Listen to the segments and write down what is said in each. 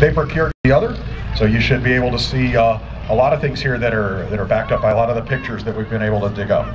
they procured the other. So you should be able to see uh, a lot of things here that are that are backed up by a lot of the pictures that we've been able to dig up.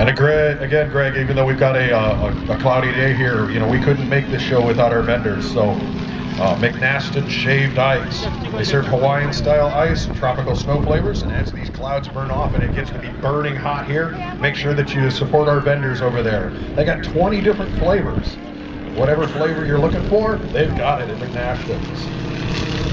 And again, Greg, even though we've got a, uh, a, a cloudy day here, you know, we couldn't make this show without our vendors. So, uh, McNaston Shaved Ice. They serve Hawaiian style ice tropical snow flavors. And as these clouds burn off and it gets to be burning hot here, make sure that you support our vendors over there. They got 20 different flavors. Whatever flavor you're looking for, they've got it at McNaston's.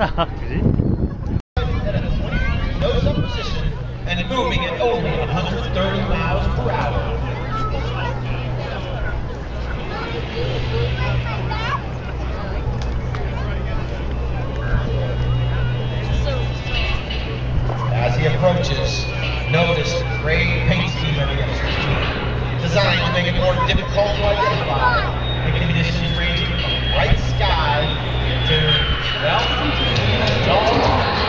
하다. 그지? no supposition, and moving at only 130 miles per hour. As he approaches, notice the gray paint scheme against his feet, designed to make it more difficult to identify. The conditions ranging from bright sky to, well,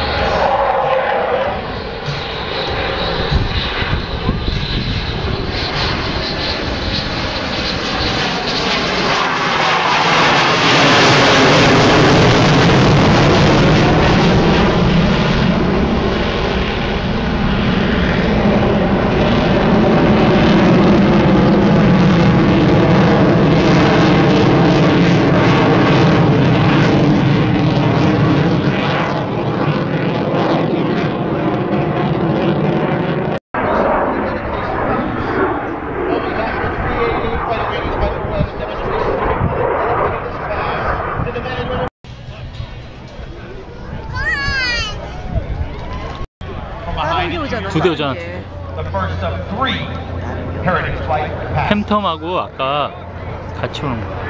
두 대 오지 않았던데 햄텀하고 아까 같이 오는 거야